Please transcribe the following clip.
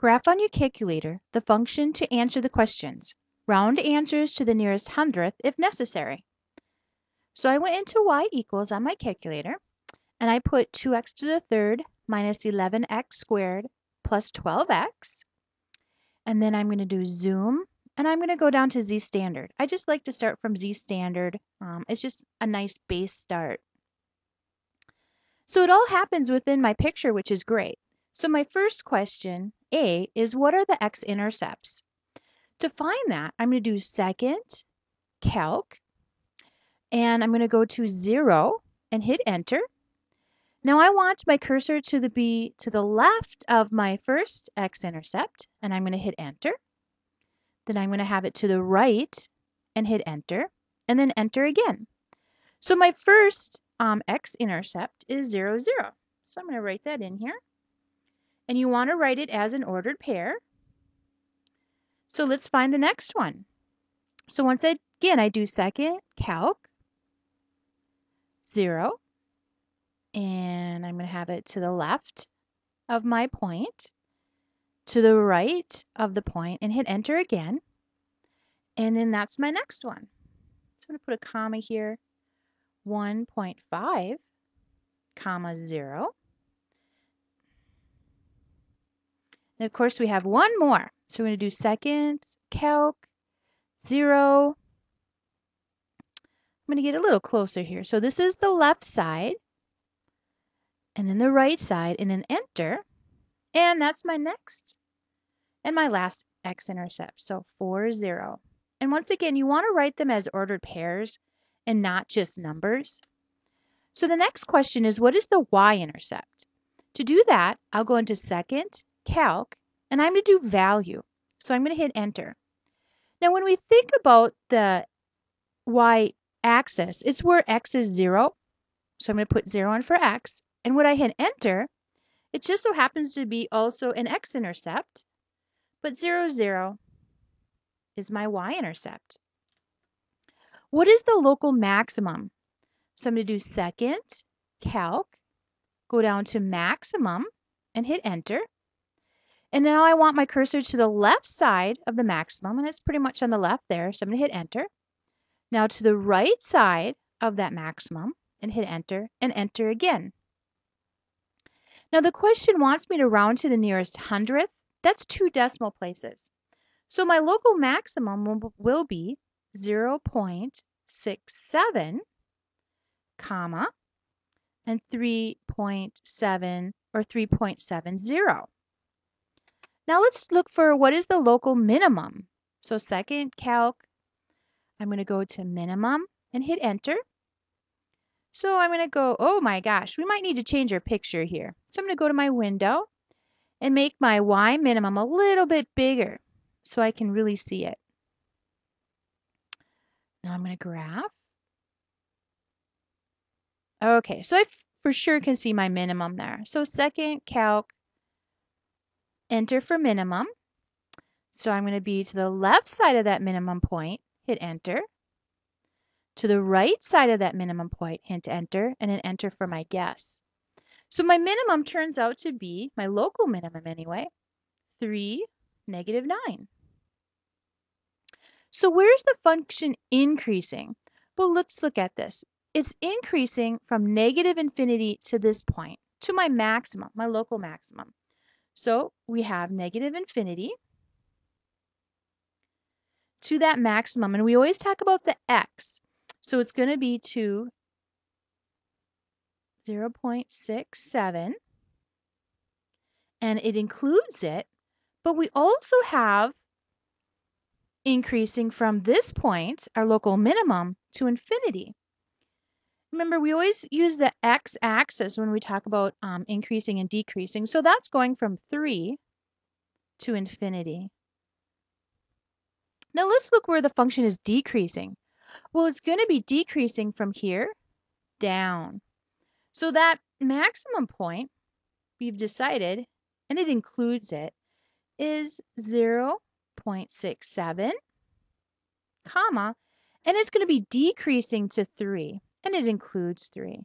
Graph on your calculator the function to answer the questions. Round answers to the nearest hundredth if necessary. So I went into y equals on my calculator and I put 2x to the third minus 11x squared plus 12x. And then I'm going to do zoom and I'm going to go down to z standard. I just like to start from z standard. Um, it's just a nice base start. So it all happens within my picture, which is great. So my first question, A, is what are the x-intercepts? To find that, I'm going to do second, calc, and I'm going to go to 0 and hit enter. Now I want my cursor to the be to the left of my first x-intercept, and I'm going to hit enter. Then I'm going to have it to the right and hit enter, and then enter again. So my first um, x-intercept is 0, 0. So I'm going to write that in here and you want to write it as an ordered pair. So let's find the next one. So once I, again, I do second calc, 0, and I'm going to have it to the left of my point, to the right of the point, and hit enter again. And then that's my next one. So I'm going to put a comma here, 1.5, comma 0. And of course, we have one more. So we're going to do second, calc, zero. I'm going to get a little closer here. So this is the left side, and then the right side, and then enter. And that's my next and my last x-intercept. So four, zero. And once again, you want to write them as ordered pairs and not just numbers. So the next question is, what is the y-intercept? To do that, I'll go into second, calc, and I'm going to do value. So I'm going to hit enter. Now, when we think about the y axis, it's where x is 0. So I'm going to put 0 in for x. And when I hit enter, it just so happens to be also an x-intercept, but 0, 0 is my y-intercept. What is the local maximum? So I'm going to do second, calc, go down to maximum, and hit enter. And now I want my cursor to the left side of the maximum, and it's pretty much on the left there, so I'm going to hit enter. Now to the right side of that maximum, and hit enter, and enter again. Now the question wants me to round to the nearest hundredth. That's two decimal places. So my local maximum will be 0.67, comma, and 3.7 or 3.70. Now let's look for what is the local minimum. So second calc, I'm going to go to minimum and hit enter. So I'm going to go, oh my gosh, we might need to change our picture here. So I'm going to go to my window and make my Y minimum a little bit bigger so I can really see it. Now I'm going to graph. Okay, so I for sure can see my minimum there. So second calc, enter for minimum. So I'm going to be to the left side of that minimum point, hit enter. To the right side of that minimum point, hit enter, and then enter for my guess. So my minimum turns out to be, my local minimum anyway, 3, negative 9. So where's the function increasing? Well, let's look at this. It's increasing from negative infinity to this point, to my maximum, my local maximum. So we have negative infinity to that maximum. And we always talk about the x. So it's going to be to 0.67. And it includes it. But we also have increasing from this point, our local minimum, to infinity. Remember, we always use the x-axis when we talk about um, increasing and decreasing. So that's going from 3 to infinity. Now let's look where the function is decreasing. Well, it's going to be decreasing from here down. So that maximum point we've decided, and it includes it, is 0.67, comma, and it's going to be decreasing to 3 and it includes 3.